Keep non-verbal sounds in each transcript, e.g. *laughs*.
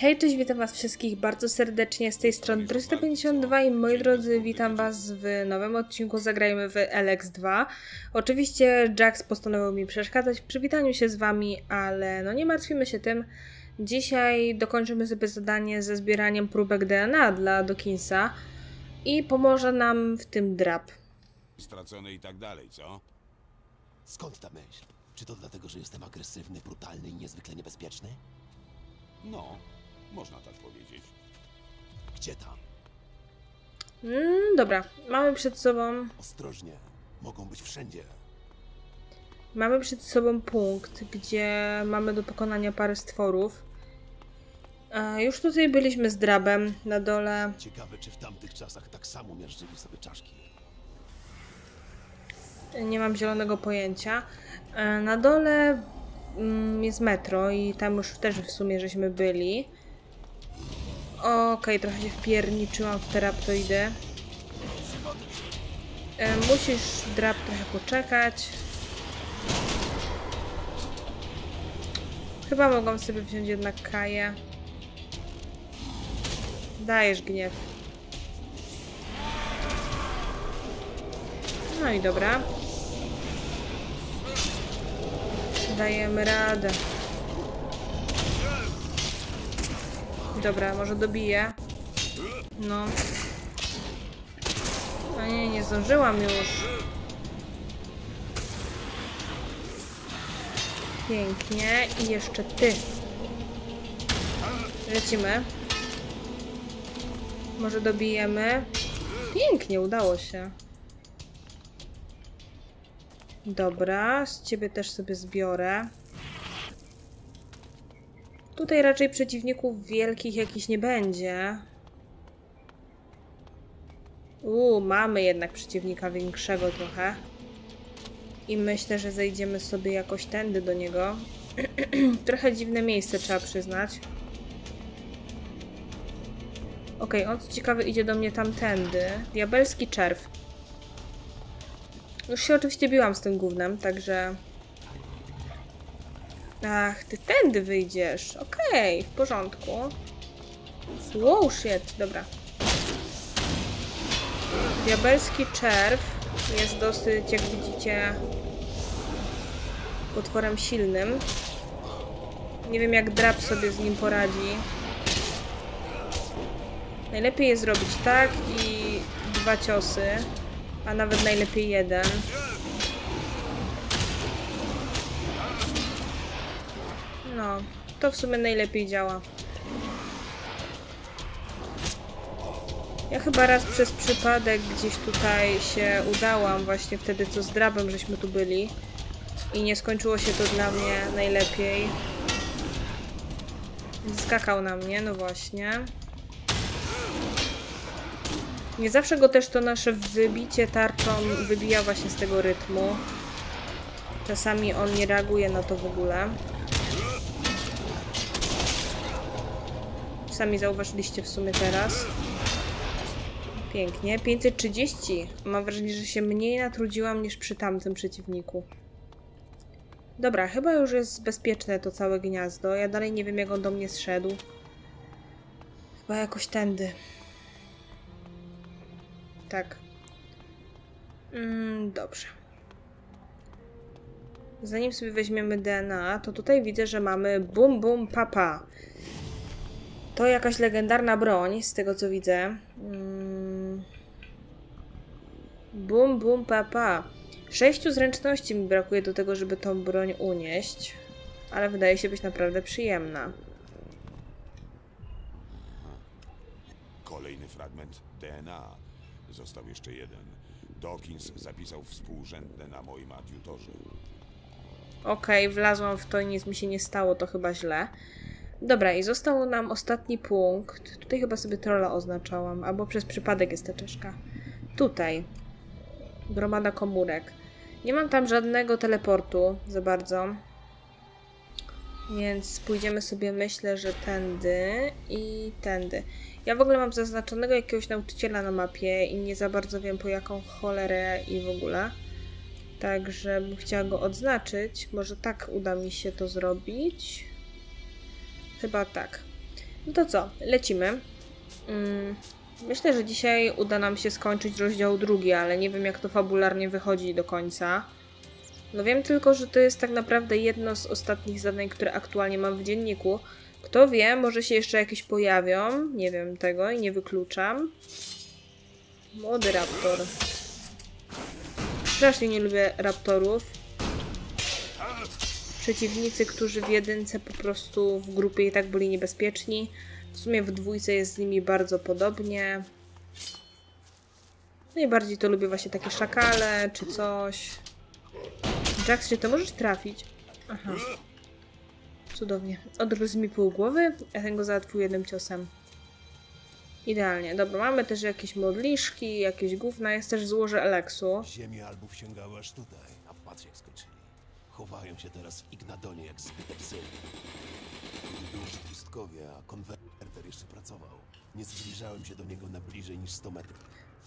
Hej, cześć, witam was wszystkich bardzo serdecznie z tej strony 352 i moi drodzy, witam was w nowym odcinku Zagrajmy w LX2. Oczywiście Jax postanowił mi przeszkadzać w przywitaniu się z wami, ale no nie martwimy się tym. Dzisiaj dokończymy sobie zadanie ze zbieraniem próbek DNA dla Dawkinsa i pomoże nam w tym drap. Stracone i tak dalej, co? Skąd ta myśl? Czy to dlatego, że jestem agresywny, brutalny i niezwykle niebezpieczny? No, można tak powiedzieć. Gdzie tam? Mm, dobra, mamy przed sobą Ostrożnie. Mogą być wszędzie. Mamy przed sobą punkt, gdzie mamy do pokonania parę stworów. E, już tutaj byliśmy z drabem na dole. Ciekawe, czy w tamtych czasach tak samo miażdżyli sobie czaszki. Nie mam zielonego pojęcia. E, na dole mm, jest metro i tam już też w sumie żeśmy byli. Okej, trochę się wpierniczyłam w te raptoidy. E, musisz, drap, trochę poczekać. Chyba mogłam sobie wziąć jednak Kaję. Dajesz gniew. No i dobra. Dajemy radę. Dobra, może dobiję. No. A nie, nie zdążyłam już. Pięknie. I jeszcze ty. Lecimy. Może dobijemy. Pięknie, udało się. Dobra, z ciebie też sobie zbiorę. Tutaj raczej przeciwników wielkich jakichś nie będzie. Uuu, mamy jednak przeciwnika większego trochę. I myślę, że zejdziemy sobie jakoś tędy do niego. *clears throat* trochę dziwne miejsce, trzeba przyznać. Okej, on co ciekawe idzie do mnie tamtędy. Diabelski czerw. Już się oczywiście biłam z tym gównem, także... Ach, ty tędy wyjdziesz. Okej, w porządku. Wow, shit, dobra. Diabelski czerw jest dosyć, jak widzicie, potworem silnym. Nie wiem, jak drap sobie z nim poradzi. Najlepiej jest zrobić tak i dwa ciosy, a nawet najlepiej jeden. To w sumie najlepiej działa. Ja chyba raz przez przypadek gdzieś tutaj się udałam, właśnie wtedy co z drabem żeśmy tu byli. I nie skończyło się to dla mnie najlepiej. Skakał na mnie, no właśnie. Nie zawsze go też to nasze wybicie tarczą wybija właśnie z tego rytmu. Czasami on nie reaguje na to w ogóle. Sami zauważyliście w sumie teraz. Pięknie. 530. Mam wrażenie, że się mniej natrudziłam niż przy tamtym przeciwniku. Dobra, chyba już jest bezpieczne to całe gniazdo. Ja dalej nie wiem, jak on do mnie zszedł. Chyba jakoś tędy. Tak. Mm, dobrze. Zanim sobie weźmiemy DNA, to tutaj widzę, że mamy Bum Bum Papa. To jakaś legendarna broń, z tego co widzę. Mm. Bum Bum Papa. Sześciu zręczności mi brakuje do tego, żeby tą broń unieść. Ale wydaje się być naprawdę przyjemna. Kolejny fragment DNA. Został jeszcze jeden. Dawkins zapisał współrzędne na moim adiutorze. Okej, wlazłam w to i nic mi się nie stało, to chyba źle. Dobra, i został nam ostatni punkt. Tutaj chyba sobie trolla oznaczałam, albo przez przypadek jest ta czeszka. Tutaj. Gromada komórek. Nie mam tam żadnego teleportu za bardzo. Więc pójdziemy sobie, myślę, że tędy i tędy. Ja w ogóle mam zaznaczonego jakiegoś nauczyciela na mapie i nie za bardzo wiem po jaką cholerę i w ogóle. Także bym chciała go odznaczyć. Może tak uda mi się to zrobić. Chyba tak. No to co, lecimy. Mm, myślę, że dzisiaj uda nam się skończyć rozdział drugi, ale nie wiem jak to fabularnie wychodzi do końca. No wiem tylko, że to jest tak naprawdę jedno z ostatnich zadań, które aktualnie mam w dzienniku. Kto wie, może się jeszcze jakieś pojawią. Nie wiem tego i nie wykluczam. Młody raptor. Strasznie nie lubię raptorów. Przeciwnicy, którzy w jedynce po prostu w grupie i tak byli niebezpieczni. W sumie w dwójce jest z nimi bardzo podobnie. Najbardziej to lubię właśnie takie szakale czy coś. Jax, czy to możesz trafić? Aha. Cudownie. Odgryzł mi pół głowy, a ten go załatwił jednym ciosem. Idealnie. Dobra, mamy też jakieś modliszki, jakieś gówna, jest też złoże Eleksu. Ziemię albo sięgały aż tutaj, Chowają się teraz w Ignadonie jak zbyte psy. Kiedy pustkowie, a konwerter jeszcze pracował, nie zbliżałem się do niego na bliżej niż 100 metrów.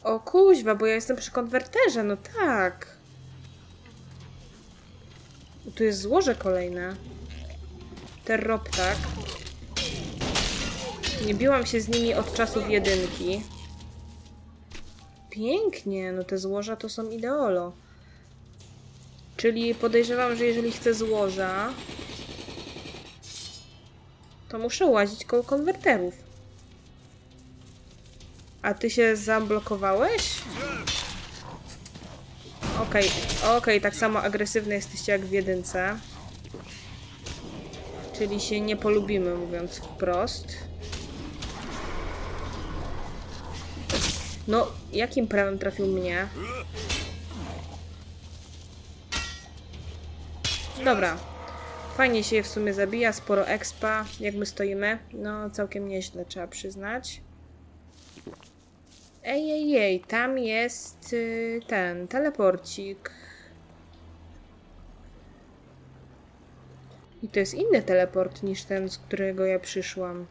O kuźwa, bo ja jestem przy konwerterze, no tak. Tu jest złoże kolejne. Terroptak. Nie biłam się z nimi od czasów jedynki. Pięknie, no te złoża to są ideolo. Czyli podejrzewam, że jeżeli chcę złoża, to muszę łazić koło konwerterów. A ty się zablokowałeś? Okej, okay. okej, okay, tak samo agresywne jesteście jak w jedynce. Czyli się nie polubimy, mówiąc wprost. No, jakim prawem trafił mnie? Dobra. Fajnie się je w sumie zabija, sporo expa. Jak my stoimy? No, całkiem nieźle, trzeba przyznać. Ej, ej, ej, tam jest y, ten teleporcik. I to jest inny teleport niż ten, z którego ja przyszłam.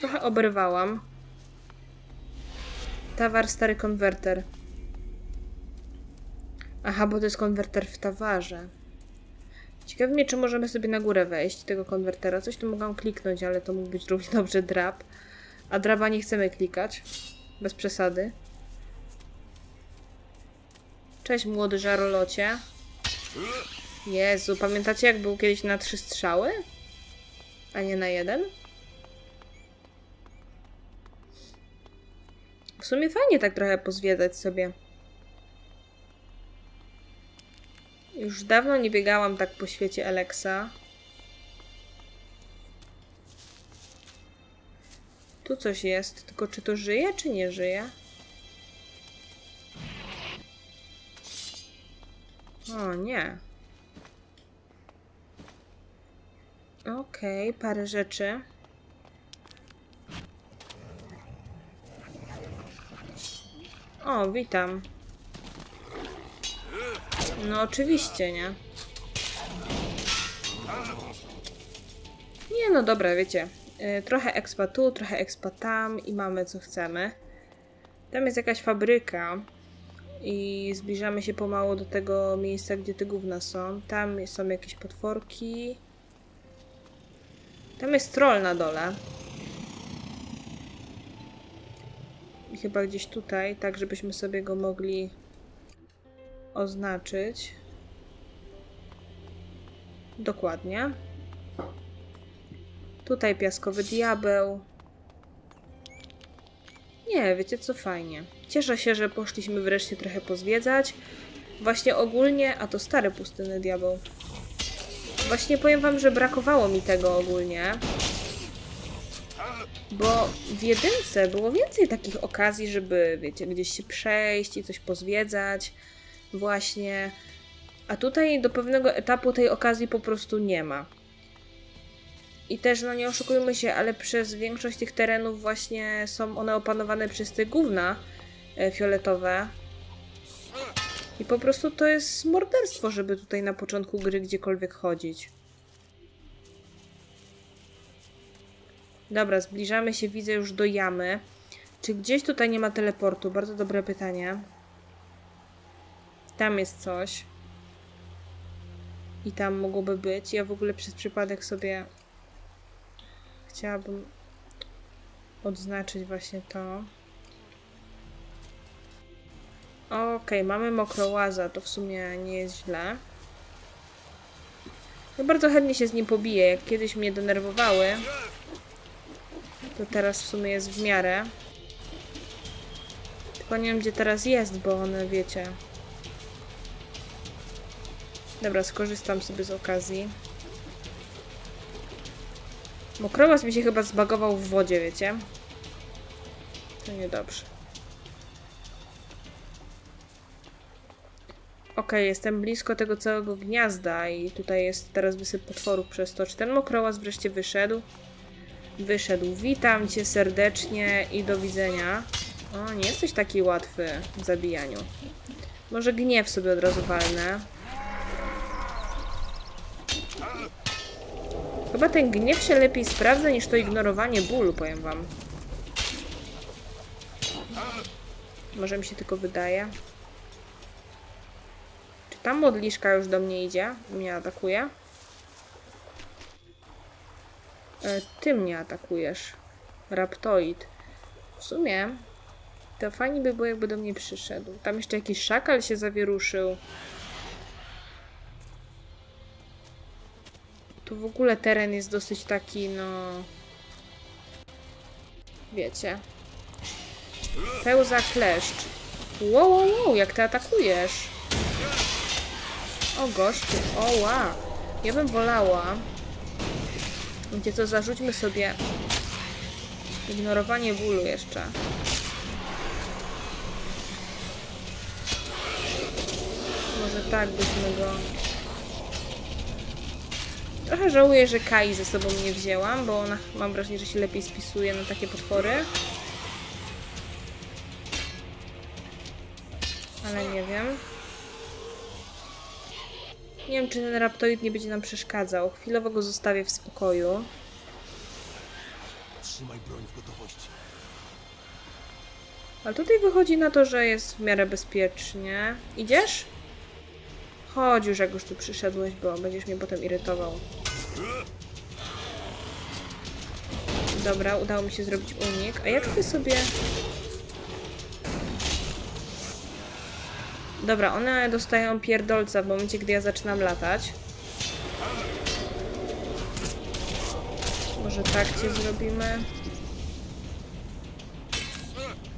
Trochę oberwałam. Tawar, stary konwerter. Aha, bo to jest konwerter w tawarze. Ciekawi mnie, czy możemy sobie na górę wejść tego konwertera. Coś tu mogłam kliknąć, ale to mógł być równie dobrze drap. A draba nie chcemy klikać. Bez przesady. Cześć, młody żarolocie. Jezu, pamiętacie jak był kiedyś na trzy strzały? A nie na jeden? W sumie fajnie tak trochę pozwiedzać sobie. Już dawno nie biegałam tak po świecie Alexa. Tu coś jest, tylko czy to żyje, czy nie żyje? O, nie. Okej, okay, parę rzeczy. O, witam. No oczywiście, nie? Nie, no dobra, wiecie. Yy, trochę expa tu, trochę expa tam i mamy co chcemy. Tam jest jakaś fabryka i zbliżamy się pomału do tego miejsca, gdzie te gówna są. Tam są jakieś potworki. Tam jest troll na dole. I chyba gdzieś tutaj, tak żebyśmy sobie go mogli oznaczyć. Dokładnie. Tutaj piaskowy diabeł. Nie, wiecie co, fajnie. Cieszę się, że poszliśmy wreszcie trochę pozwiedzać. Właśnie ogólnie, a to stary pustyny diabeł. Właśnie powiem wam, że brakowało mi tego ogólnie. Bo w jedynce było więcej takich okazji, żeby, wiecie, gdzieś się przejść i coś pozwiedzać. Właśnie. A tutaj do pewnego etapu tej okazji po prostu nie ma. I też, no nie oszukujmy się, ale przez większość tych terenów właśnie są one opanowane przez te gówna e, fioletowe. I po prostu to jest morderstwo, żeby tutaj na początku gry gdziekolwiek chodzić. Dobra, zbliżamy się, widzę już do jamy. Czy gdzieś tutaj nie ma teleportu? Bardzo dobre pytanie. Tam jest coś. I tam mogłoby być. Ja w ogóle przez przypadek sobie chciałabym odznaczyć właśnie to. Okej, mamy mokrołaza, to w sumie nie jest źle. Ja bardzo chętnie się z nim pobiję. Jak kiedyś mnie denerwowały, to teraz w sumie jest w miarę. Tylko nie wiem, gdzie teraz jest, bo one, wiecie... Dobra, skorzystam sobie z okazji. Mokrołaz mi się chyba zbagował w wodzie, wiecie? To niedobrze. Ok, jestem blisko tego całego gniazda i tutaj jest teraz wysyp potworów przez to. Czy ten mokrołaz wreszcie wyszedł? Wyszedł. Witam cię serdecznie i do widzenia. O, nie jesteś taki łatwy w zabijaniu. Może gniew sobie od razu walnę. Chyba ten gniew się lepiej sprawdza niż to ignorowanie bólu, powiem wam. Może mi się tylko wydaje. Czy ta modliszka już do mnie idzie? Mnie atakuje? E, ty mnie atakujesz. Raptoid. W sumie to fajnie by było, jakby do mnie przyszedł. Tam jeszcze jakiś szakal się zawieruszył. Tu w ogóle teren jest dosyć taki, no... Wiecie. Pełza kleszcz. Wow, wow, wow, jak ty atakujesz. O gościu, o wow. Ja bym wolała... Wiecie co, zarzućmy sobie ignorowanie bólu jeszcze. Może tak byśmy go... Trochę żałuję, że Kai ze sobą nie wzięłam, bo ona mam wrażenie, że się lepiej spisuje na takie potwory. Ale nie wiem. Nie wiem, czy ten raptoid nie będzie nam przeszkadzał. Chwilowo go zostawię w spokoju. Trzymaj broń w gotowości. Ale tutaj wychodzi na to, że jest w miarę bezpiecznie. Idziesz? Chodź już, jak już tu przyszedłeś, bo będziesz mnie potem irytował. Dobra, udało mi się zrobić unik. A jak ty sobie... Dobra, one dostają pierdolca w momencie, gdy ja zaczynam latać. Może tak cię zrobimy.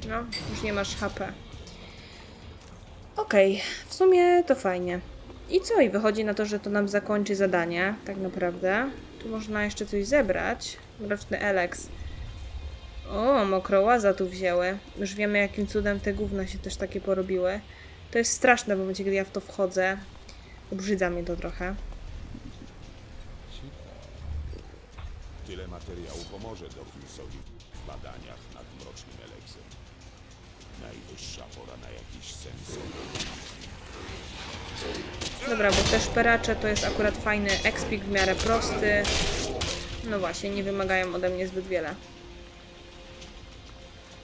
No, już nie masz HP. Okej, okay, w sumie to fajnie. I co? I wychodzi na to, że to nam zakończy zadanie, tak naprawdę. Tu można jeszcze coś zebrać. Mroczny Elex. O, mokrołaza tu wzięły. Już wiemy, jakim cudem te gówna się też takie porobiły. To jest straszne w momencie, gdy ja w to wchodzę. Obrzydza mnie to trochę. Tyle materiału pomoże Dawkinsowi w badaniach nad mrocznym Eleksem. Najwyższa pora na jakiś sens. Dobra, bo te szperacze to jest akurat fajny expik, w miarę prosty. No właśnie, nie wymagają ode mnie zbyt wiele.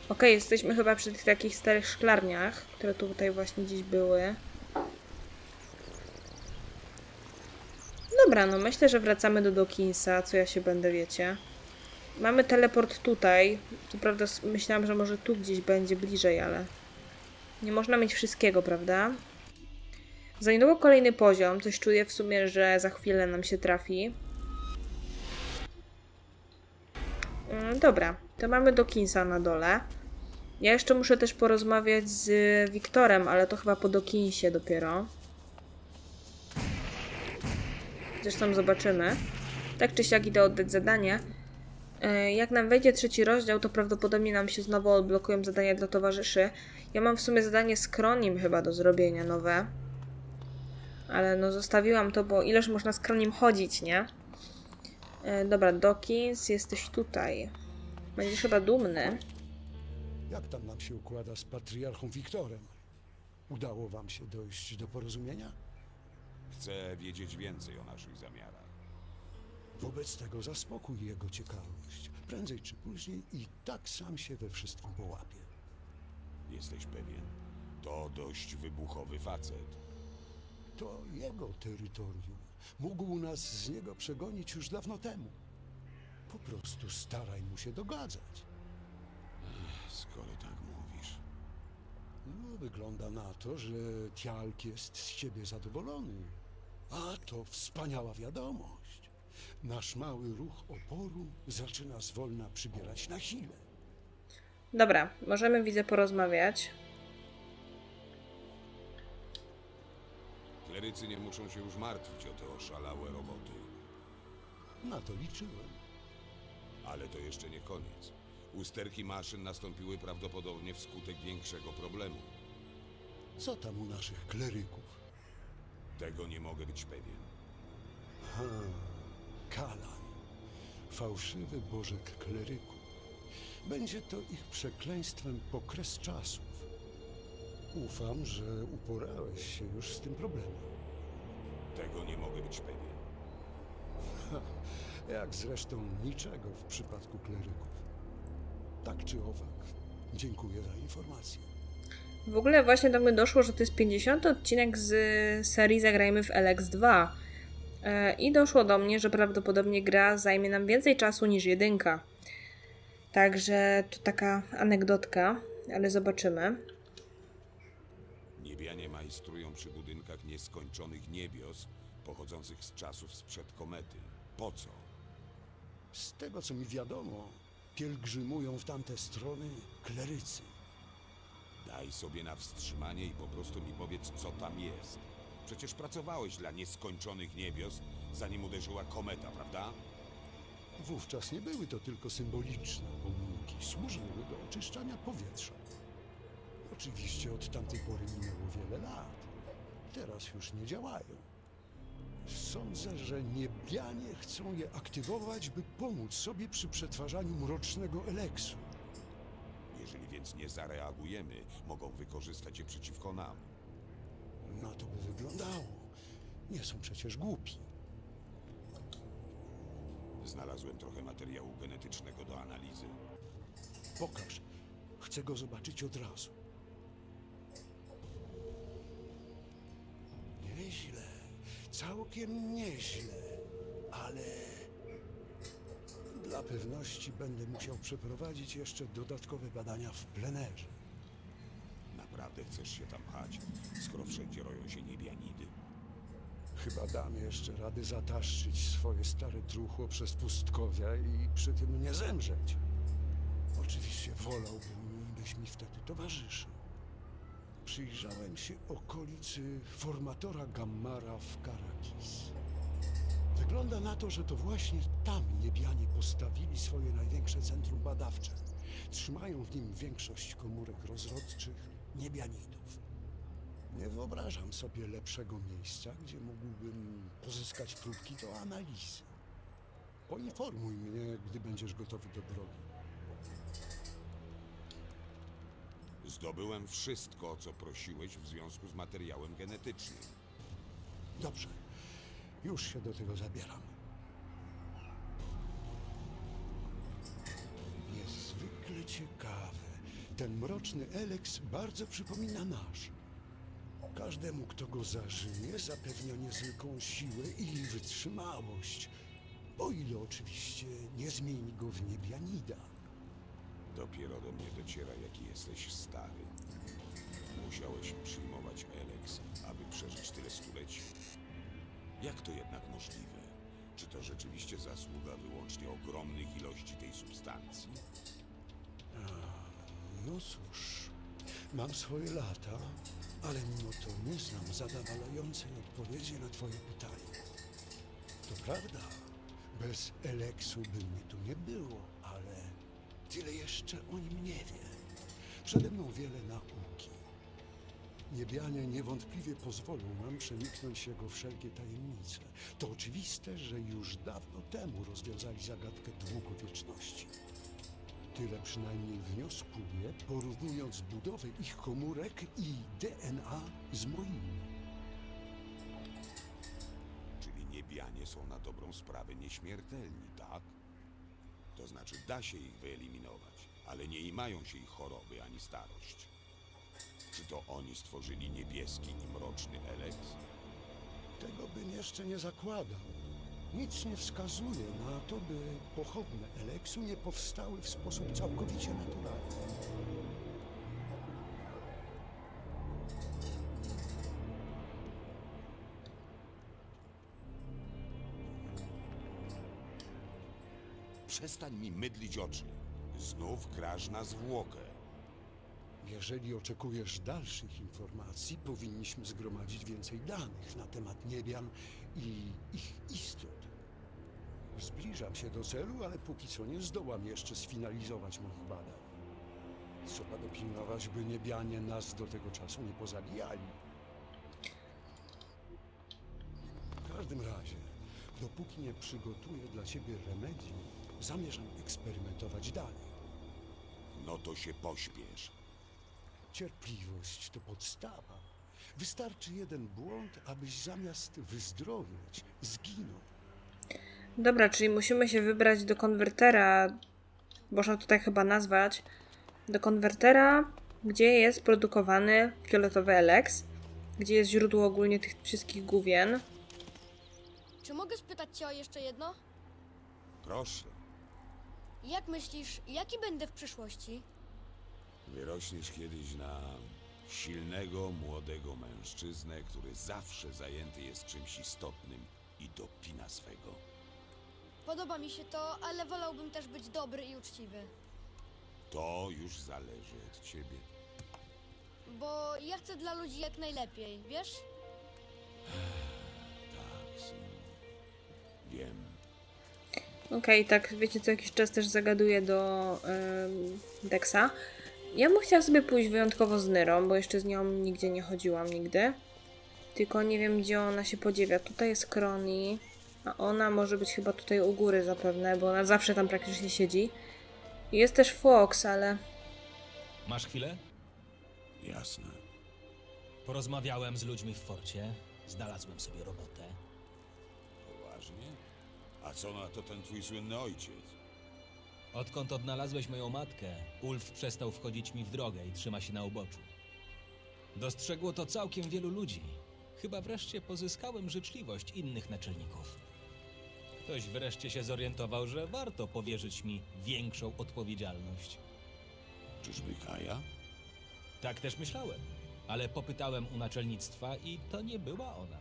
Ok, jesteśmy chyba przy tych takich starych szklarniach, które tutaj właśnie gdzieś były. Dobra, no myślę, że wracamy do Dawkinsa, co ja się będę, wiecie. Mamy teleport tutaj. Co prawda myślałam, że może tu gdzieś będzie bliżej, ale... Nie można mieć wszystkiego, prawda? Za niedługo kolejny poziom. Coś czuję w sumie, że za chwilę nam się trafi. Mm, dobra, to mamy Dokinsa na dole. Ja jeszcze muszę też porozmawiać z Wiktorem, ale to chyba po Dokinsie dopiero. Zresztą zobaczymy. Tak czy siak idę oddać zadanie. E, jak nam wejdzie trzeci rozdział, to prawdopodobnie nam się znowu odblokują zadania dla towarzyszy. Ja mam w sumie zadanie z Kronim chyba do zrobienia nowe. Ale no zostawiłam to, bo ileż można z Kronim chodzić, nie? E, dobra, Dawkins, jesteś tutaj. Będziesz chyba dumny. Jak tam nam się układa z patriarchą Wiktorem? Udało wam się dojść do porozumienia? Chcę wiedzieć więcej o naszych zamiarach. Wobec tego zaspokój jego ciekawość. Prędzej czy później i tak sam się we wszystkim połapie. Jesteś pewien? To dość wybuchowy facet. To jego terytorium. Mógł nas z niego przegonić już dawno temu. Po prostu staraj mu się dogadzać. Skoro tak mówisz. No, wygląda na to, że Tialk jest z ciebie zadowolony. A to wspaniała wiadomość. Nasz mały ruch oporu zaczyna zwolna przybierać na sile. Dobra, możemy widzę porozmawiać. Klerycy nie muszą się już martwić o te oszalałe roboty. Na to liczyłem. Ale to jeszcze nie koniec. Usterki maszyn nastąpiły prawdopodobnie wskutek większego problemu. Co tam u naszych kleryków? Tego nie mogę być pewien. Ha, Kalan. Fałszywy bożek kleryków. Będzie to ich przekleństwem po kres czasów. Ufam, że uporałeś się już z tym problemem. Tego nie mogę być pewien. *laughs* Jak zresztą niczego w przypadku kleryków. Tak czy owak, dziękuję za informację. W ogóle właśnie do mnie doszło, że to jest 50 odcinek z serii Zagrajmy w LX2. E, I doszło do mnie, że prawdopodobnie gra zajmie nam więcej czasu niż jedynka. Także to taka anegdotka, ale zobaczymy. Niebianie majstrują przy budynkach nieskończonych niebios, pochodzących z czasów sprzed komety. Po co? Z tego co mi wiadomo, pielgrzymują w tamte strony klerycy. Daj sobie na wstrzymanie i po prostu mi powiedz, co tam jest. Przecież pracowałeś dla nieskończonych niebios, zanim uderzyła kometa, prawda? Wówczas nie były to tylko symboliczne pomniki, służyły do oczyszczania powietrza. Oczywiście od tamtej pory minęło wiele lat. Teraz już nie działają. Sądzę, że niebianie chcą je aktywować, by pomóc sobie przy przetwarzaniu mrocznego eleksu. Jeżeli więc nie zareagujemy, mogą wykorzystać je przeciwko nam. Na to by wyglądało. Nie są przecież głupi. Znalazłem trochę materiału genetycznego do analizy. Pokaż. Chcę go zobaczyć od razu. Całkiem nieźle. Ale dla pewności będę musiał przeprowadzić jeszcze dodatkowe badania w plenerze. Naprawdę chcesz się tam pchać, skoro wszędzie roją się niebianidy? Chyba dam jeszcze rady zataszczyć swoje stare truchło przez pustkowia i przy tym nie zemrzeć. Oczywiście wolałbym, byś mi wtedy towarzyszył. Przyjrzałem się okolicy formatora Gammara w Karakis. Wygląda na to, że to właśnie tam niebianie postawili swoje największe centrum badawcze. Trzymają w nim większość komórek rozrodczych niebianidów. Nie wyobrażam sobie lepszego miejsca, gdzie mógłbym pozyskać próbki do analizy. Poinformuj mnie, gdy będziesz gotowy do drogi. Zdobyłem wszystko, o co prosiłeś w związku z materiałem genetycznym. Dobrze, już się do tego zabieram. Niezwykle ciekawe. Ten mroczny Eleks bardzo przypomina nasz. Każdemu, kto go zażyje, zapewnia niezwykłą siłę i wytrzymałość. O ile oczywiście nie zmieni go w niebianida. Dopiero do mnie dociera, jaki jesteś stary. Musiałeś przyjmować Elex, aby przeżyć tyle stuleci. Jak to jednak możliwe? Czy to rzeczywiście zasługa wyłącznie ogromnych ilości tej substancji? No cóż, mam swoje lata, ale mimo to nie znam zadowalającej odpowiedzi na twoje pytanie. To prawda, bez Eleksu by mnie tu nie było, tyle jeszcze o nim nie wiem. Przede mną wiele nauki. Niebianie niewątpliwie pozwolą nam przeniknąć jego wszelkie tajemnice. To oczywiste, że już dawno temu rozwiązali zagadkę długowieczności. Tyle przynajmniej wnioskuję, porównując budowę ich komórek i DNA z moimi. Czyli niebianie są na dobrą sprawę nieśmiertelni, tak? To znaczy da się ich wyeliminować, ale nie imają się ich choroby ani starość. Czy to oni stworzyli niebieski i mroczny Eleks? Tego bym jeszcze nie zakładał. Nic nie wskazuje na to, by pochodne Eleksu nie powstały w sposób całkowicie naturalny. Przestań mi mydlić oczy. Znów grasz na zwłokę. Jeżeli oczekujesz dalszych informacji, powinniśmy zgromadzić więcej danych na temat niebian i ich istot. Zbliżam się do celu, ale póki co nie zdołam jeszcze sfinalizować moich badań. Trzeba dopilnować, by niebianie nas do tego czasu nie pozabijali. W każdym razie, dopóki nie przygotuję dla ciebie remedium, zamierzam eksperymentować dalej. No to się pośpiesz. Cierpliwość to podstawa. Wystarczy jeden błąd, abyś zamiast wyzdrowieć, zginął. Dobra, czyli musimy się wybrać do konwertera, można tutaj chyba nazwać, do konwertera, gdzie jest produkowany fioletowy Elex, gdzie jest źródło ogólnie tych wszystkich główien. Czy mogę spytać cię o jeszcze jedno? Proszę, Jak myślisz, jaki będę w przyszłości? wyrośniesz kiedyś na silnego, młodego mężczyznę, który zawsze zajęty jest czymś istotnym i dopina swego. Podoba mi się to, ale wolałbym też być dobry i uczciwy. To już zależy od ciebie. Bo ja chcę dla ludzi jak najlepiej, wiesz? Tak, synu. Wiem. Okej, tak, wiecie co jakiś czas też zagaduję do ym, Dexa. Ja bym chciała sobie pójść wyjątkowo z Nyrą, bo jeszcze z nią nigdzie nie chodziłam nigdy. Tylko nie wiem, gdzie ona się podziewia. Tutaj jest Kroni, a ona może być chyba tutaj u góry zapewne, bo ona zawsze tam praktycznie siedzi. Jest też Fox, ale Masz chwilę? Jasne. Porozmawiałem z ludźmi w forcie, znalazłem sobie robotę. A co na to ten twój słynny ojciec? Odkąd odnalazłeś moją matkę, Ulf przestał wchodzić mi w drogę i trzyma się na uboczu. Dostrzegło to całkiem wielu ludzi. Chyba wreszcie pozyskałem życzliwość innych naczelników. Ktoś wreszcie się zorientował, że warto powierzyć mi większą odpowiedzialność. Czyżby Kaja? Tak też myślałem, ale popytałem u naczelnictwa i to nie była ona.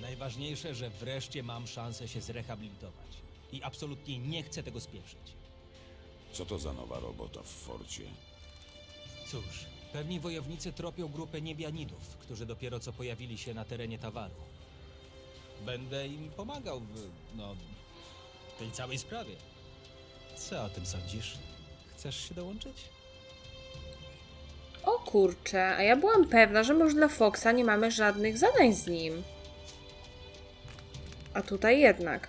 Najważniejsze, że wreszcie mam szansę się zrehabilitować. I absolutnie nie chcę tego spieprzyć. Co to za nowa robota w forcie? Cóż, pewni wojownicy tropią grupę niebianidów, którzy dopiero co pojawili się na terenie Tawaru. Będę im pomagał w, no, tej całej sprawie. Co o tym sądzisz? Chcesz się dołączyć? O kurczę, a ja byłam pewna, że może dla Foxa nie mamy żadnych zadań z nim. A tutaj jednak.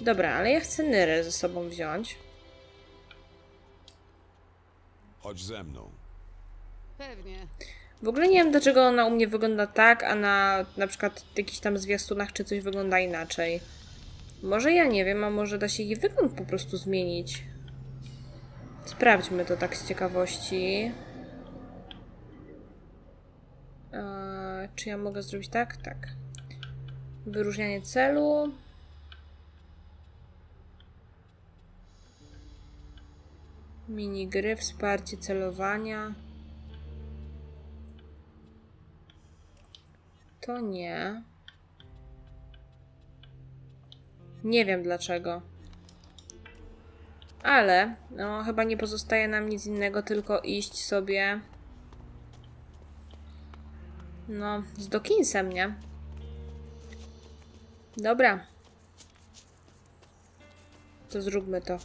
Dobra, ale ja chcę Nyrę ze sobą wziąć. Chodź ze mną. Pewnie. W ogóle nie wiem, dlaczego ona u mnie wygląda tak, a na na przykład jakichś tam zwiastunach czy coś wygląda inaczej. Może ja nie wiem, a może da się jej wygląd po prostu zmienić. Sprawdźmy to tak z ciekawości. Eee, czy ja mogę zrobić tak? Tak. Wyróżnianie celu. Minigry, wsparcie celowania. To nie. Nie wiem dlaczego. Ale, no, chyba nie pozostaje nam nic innego, tylko iść sobie. No, z Dokinsem, nie? Dobra. To zróbmy to.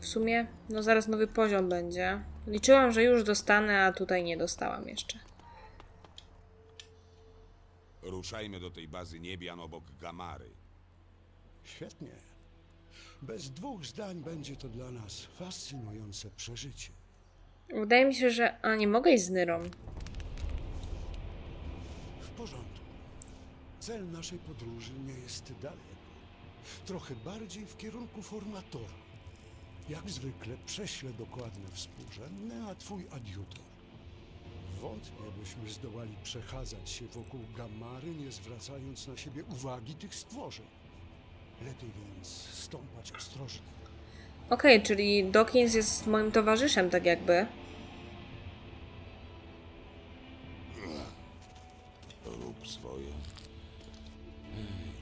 W sumie, no zaraz nowy poziom będzie. Liczyłam, że już dostanę, a tutaj nie dostałam jeszcze. Ruszajmy do tej bazy niebian obok Gamary. Świetnie. Bez dwóch zdań będzie to dla nas fascynujące przeżycie. Wydaje mi się, że... A, nie mogę iść z Nyrą. W porządku. Cel naszej podróży nie jest daleko. Trochę bardziej w kierunku formatora. Jak zwykle prześlę dokładne współrzędne, a twój adiutor. Wątpię, byśmy zdołali przechadzać się wokół Gamary, nie zwracając na siebie uwagi tych stworzeń. Lepiej więc stąpać ostrożnie. Okej, czyli Dawkins jest moim towarzyszem, tak jakby. Rób swoje.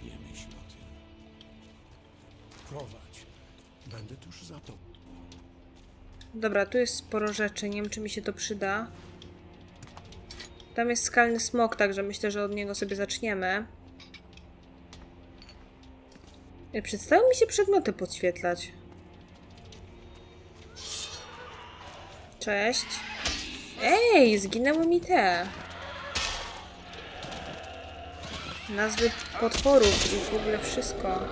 Nie myśl o tym. Prowadź. Będę tuż za tobą. Dobra, tu jest sporo rzeczy, nie wiem czy mi się to przyda. Tam jest skalny smok, także myślę, że od niego sobie zaczniemy. Przestały mi się przedmioty podświetlać. Cześć. Ej, zginęły mi te. Nazwy potworów i w ogóle wszystko.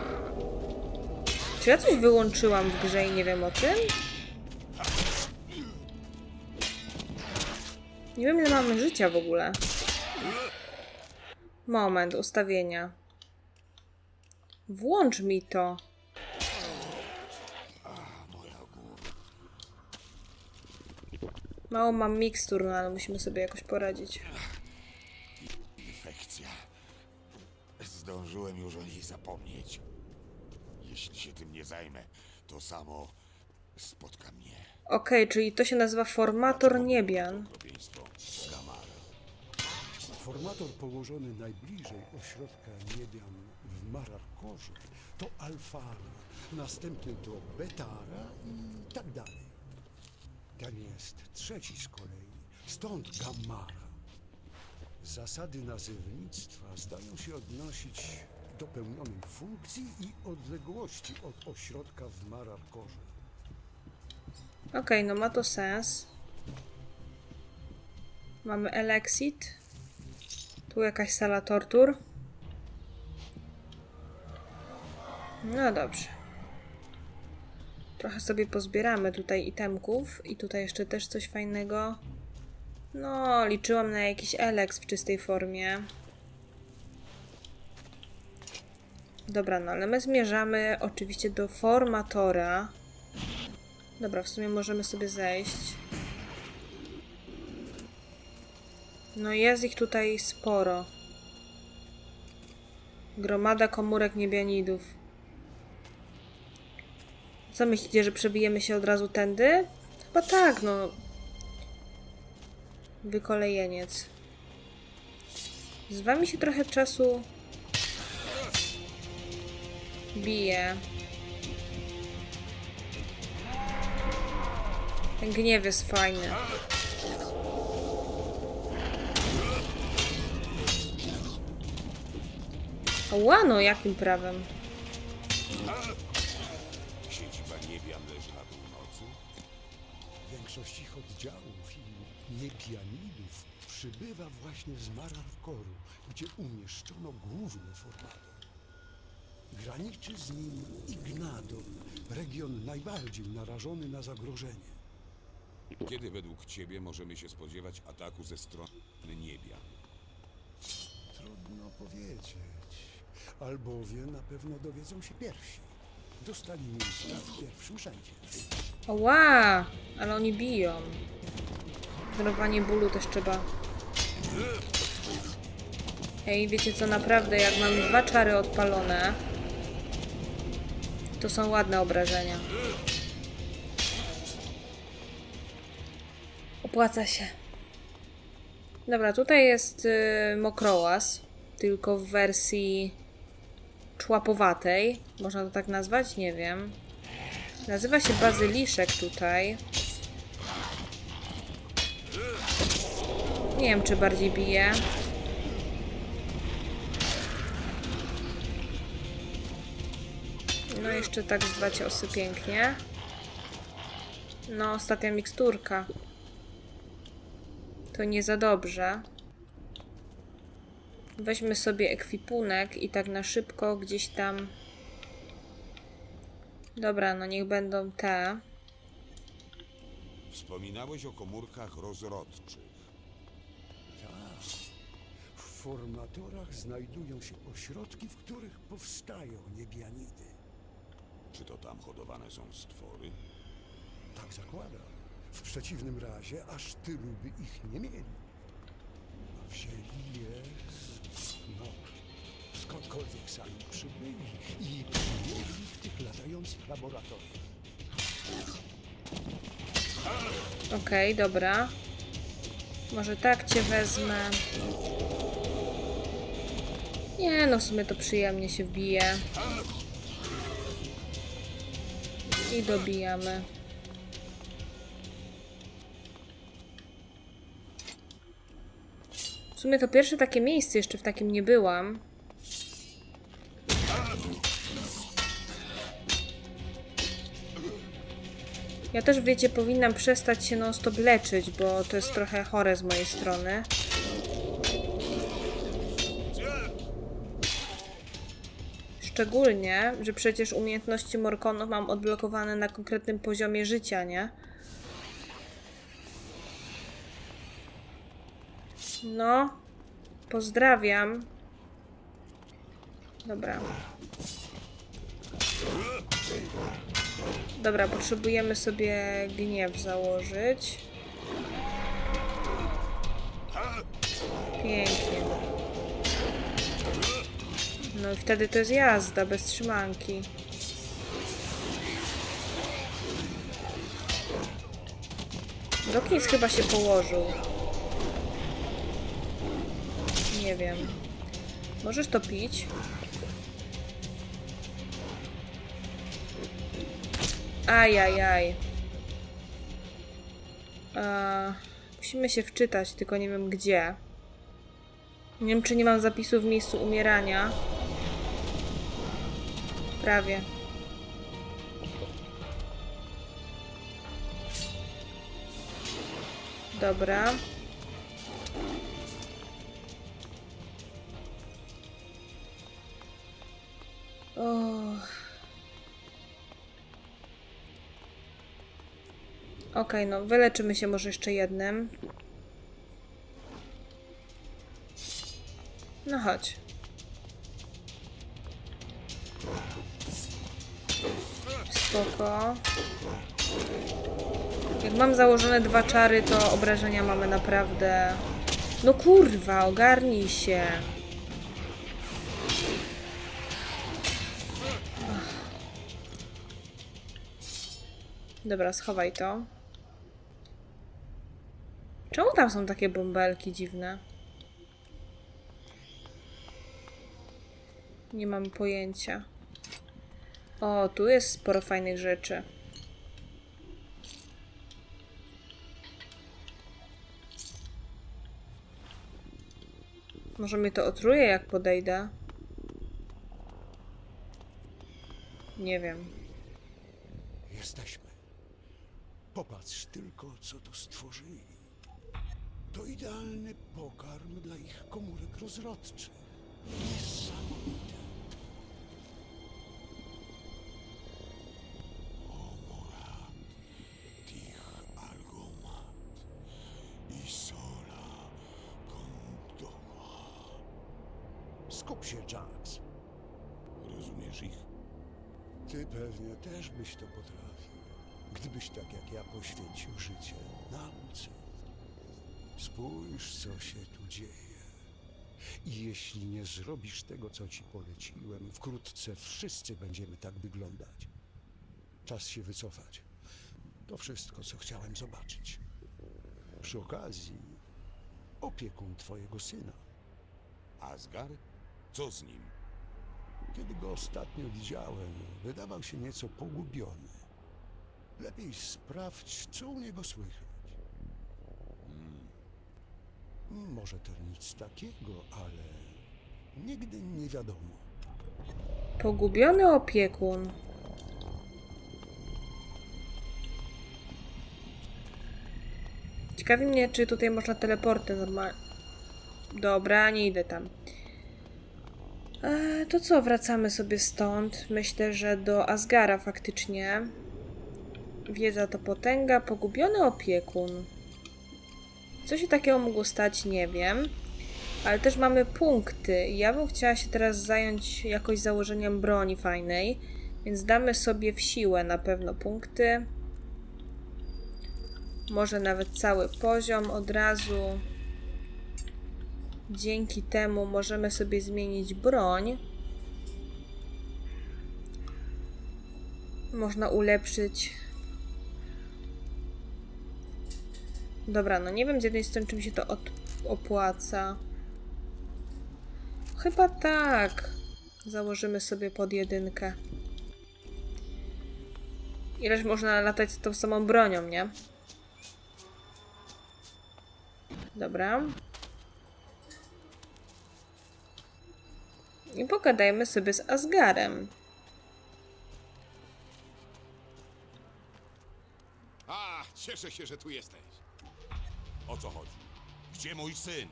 Czy ja coś wyłączyłam w grze i nie wiem o tym? Nie wiem ile mamy życia w ogóle. Moment, ustawienia. Włącz mi to. Mało mam mikstur, no ale musimy sobie jakoś poradzić. Infekcja. Zdążyłem już o niej zapomnieć. Jeśli się tym nie zajmę, to samo spotka mnie. Okej, czyli to się nazywa formator niebian. Formator położony najbliżej ośrodka niebian w Mararkorze to Alfara, następny to Betara i tak dalej. Ten jest trzeci z kolei, stąd Gamara. Zasady nazewnictwa zdają się odnosić do pełnionej funkcji i odległości od ośrodka w Mararkorze. Okej, no ma to sens. Mamy Elexit. Tu jakaś sala tortur. No dobrze. Trochę sobie pozbieramy tutaj itemków. I tutaj jeszcze też coś fajnego. No, liczyłam na jakiś Elex w czystej formie. Dobra, no ale my zmierzamy oczywiście do formatora. Dobra, w sumie możemy sobie zejść. No jest ich tutaj sporo. Gromada komórek niebianidów. Co myślicie, że przebijemy się od razu tędy? Chyba tak, no. Wykolejeniec. Z wami się trochę czasu bije. Ten gniew jest fajny. Łano, jakim prawem? Niepianidów przybywa właśnie z Mararkoru, gdzie umieszczono główny formator. Graniczy z nim Ignado, region najbardziej narażony na zagrożenie. Kiedy według ciebie możemy się spodziewać ataku ze strony niebian? Trudno powiedzieć, albowiem na pewno dowiedzą się pierwsi. Dostali miejsca w pierwszym rzędzie. Ła, ale oni biją. Drowanie bólu też trzeba. Ej, wiecie co, naprawdę, jak mam dwa czary odpalone, to są ładne obrażenia. Opłaca się. Dobra, tutaj jest y, mokrołaz, tylko w wersji człapowatej. Można to tak nazwać? Nie wiem. Nazywa się bazyliszek tutaj. Nie wiem, czy bardziej bije. No jeszcze tak z dwa ciosy, pięknie. No, ostatnia miksturka. To nie za dobrze. Weźmy sobie ekwipunek i tak na szybko gdzieś tam... Dobra, no niech będą te. Wspominałeś o komórkach rozrodczych. W formatorach znajdują się ośrodki, w których powstają niebianidy. Czy to tam hodowane są stwory? Tak zakładam. W przeciwnym razie aż tylu by ich nie mieli. A wzięli je z... no... skądkolwiek sami przybyli i przywieźli w tych latających laboratoriach. Okej, dobra. Może tak cię wezmę. Nie, no w sumie to przyjemnie się wbije. I dobijamy. W sumie to pierwsze takie miejsce, jeszcze w takim nie byłam. Ja też, wiecie, powinnam przestać się non-stop leczyć, bo to jest trochę chore z mojej strony. Szczególnie, że przecież umiejętności Morkonów mam odblokowane na konkretnym poziomie życia, nie? No, pozdrawiam. Dobra. Dobra, potrzebujemy sobie gniew założyć. Pięknie. No i wtedy to jest jazda, bez trzymanki. Dawkins chyba się położył. Nie wiem. Możesz to pić? Ajajaj. Eee, musimy się wczytać, tylko nie wiem gdzie. Nie wiem, czy nie mam zapisu w miejscu umierania. Prawie. Dobra. Okej, no wyleczymy się może jeszcze jednym. No chodź. Spoko. Jak mam założone dwa czary, to obrażenia mamy naprawdę... No kurwa, ogarnij się. Dobra, schowaj to. Czemu tam są takie bąbelki dziwne? Nie mam pojęcia. O, tu jest sporo fajnych rzeczy. Może mnie to otruje, jak podejdę? Nie wiem. Jesteśmy. Popatrz tylko, co tu stworzyli. To idealny pokarm dla ich komórek rozrodczych. Niesamowite. Się, Jax. Rozumiesz ich? Ty pewnie też byś to potrafił. Gdybyś tak jak ja poświęcił życie nauce. Spójrz, co się tu dzieje. I jeśli nie zrobisz tego, co ci poleciłem, wkrótce wszyscy będziemy tak wyglądać. Czas się wycofać. To wszystko, co chciałem zobaczyć. Przy okazji, opiekun twojego syna. Asgar? Co z nim? Kiedy go ostatnio widziałem, wydawał się nieco pogubiony. Lepiej sprawdź, co u niego słychać. Hmm. Może to nic takiego, ale nigdy nie wiadomo. Pogubiony opiekun. Ciekawi mnie, czy tutaj można teleporty normalnie. Dobra, nie idę tam. E, to co, wracamy sobie stąd. Myślę, że do Asgara faktycznie. Wiedza to potęga, pogubiony opiekun. Co się takiego mogło stać, nie wiem. Ale też mamy punkty. Ja bym chciała się teraz zająć jakoś założeniem broni fajnej. Więc damy sobie w siłę na pewno punkty. Może nawet cały poziom od razu. Dzięki temu możemy sobie zmienić broń. Można ulepszyć. Dobra, no nie wiem z jednej strony, czy mi się to opłaca. Chyba tak. Założymy sobie pod jedynkę. Ileż można latać z tą samą bronią, nie? Dobra. I pogadajmy sobie z Asgarem. A, cieszę się, że tu jesteś. O co chodzi? Gdzie mój syn?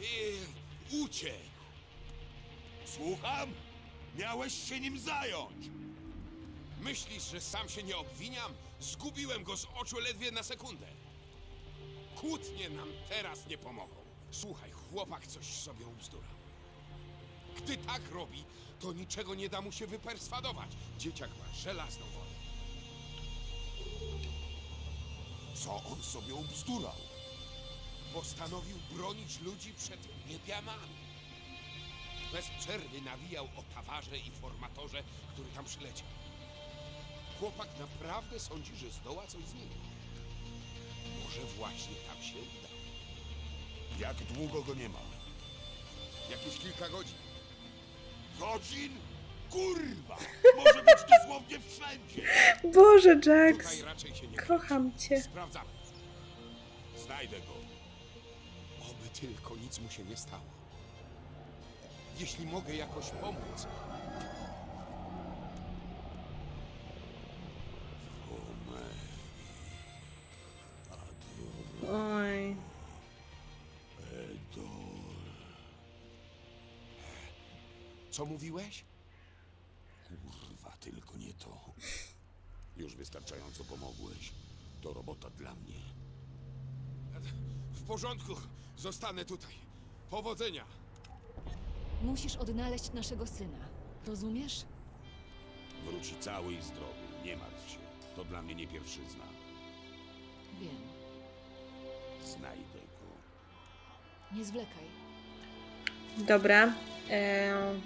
I, uciekł. Słucham? Miałeś się nim zająć. Myślisz, że sam się nie obwiniam? Zgubiłem go z oczu ledwie na sekundę. Kłótnie nam teraz nie pomogą. Słuchaj, chłopak coś sobie ubzdurał. Gdy tak robi, to niczego nie da mu się wyperswadować. Dzieciak ma żelazną wolę. Co on sobie ubzdurał? Postanowił bronić ludzi przed niebianami. Bez przerwy nawijał o tawarze i formatorze, który tam przyleciał. Chłopak naprawdę sądzi, że zdoła coś zmienić. Może właśnie tam się uda. Jak długo go nie ma? Jakieś kilka godzin. Godzin? Kurwa! Może być dosłownie wszędzie! Boże, Jax! Kocham cię. Sprawdzamy. Znajdę go. Oby tylko nic mu się nie stało. Jeśli mogę jakoś pomóc. Co mówiłeś? Kurwa, tylko nie to. Już wystarczająco pomogłeś. To robota dla mnie. W porządku. Zostanę tutaj. Powodzenia. Musisz odnaleźć naszego syna. Rozumiesz? Wróci cały i zdrowy. Nie martw się. To dla mnie nie pierwszyzna. Wiem. Znajdę go. Nie zwlekaj. Dobra. Eee...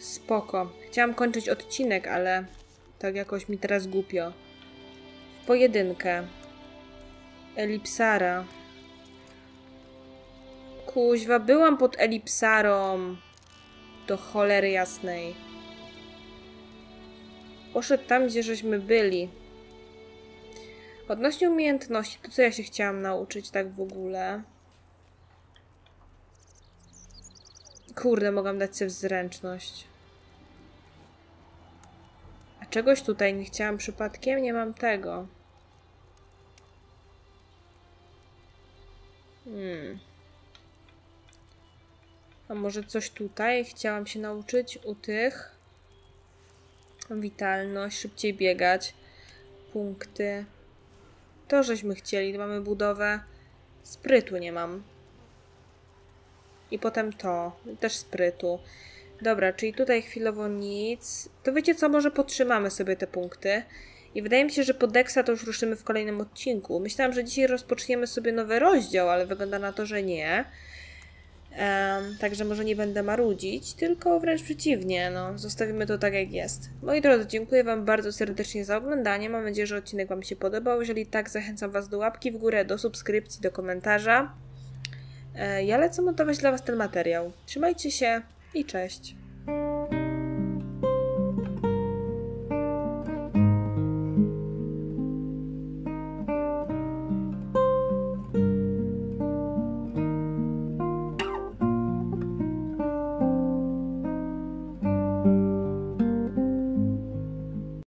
Spoko. Chciałam kończyć odcinek, ale tak jakoś mi teraz głupio. W pojedynkę. Elipsara. Kuźwa, byłam pod Elipsarą. Do cholery jasnej. Poszedł tam, gdzie żeśmy byli. Odnośnie umiejętności, to co ja się chciałam nauczyć tak w ogóle? Kurde, mogłam dać sobie zręczność. Czegoś tutaj nie chciałam przypadkiem? Nie mam tego. Hmm. A może coś tutaj chciałam się nauczyć u tych? Witalność, szybciej biegać. Punkty. To żeśmy chcieli. Mamy budowę. Sprytu nie mam. I potem to. Też sprytu. Dobra, czyli tutaj chwilowo nic. To wiecie co, może podtrzymamy sobie te punkty. I wydaje mi się, że po Dexa to już ruszymy w kolejnym odcinku. Myślałam, że dzisiaj rozpoczniemy sobie nowy rozdział, ale wygląda na to, że nie. Em, także może nie będę marudzić, tylko wręcz przeciwnie, no, zostawimy to tak jak jest. Moi drodzy, dziękuję Wam bardzo serdecznie za oglądanie. Mam nadzieję, że odcinek Wam się podobał. Jeżeli tak, zachęcam Was do łapki w górę, do subskrypcji, do komentarza. E, Ja lecę montować dla Was ten materiał. Trzymajcie się i cześć.